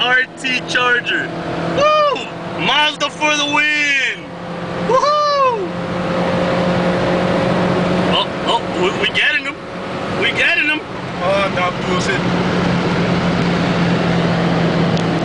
RT Charger. Woo! Mazda for the win! Woohoo! Oh, oh, we, we getting them. We getting them. Oh, no, bullshit.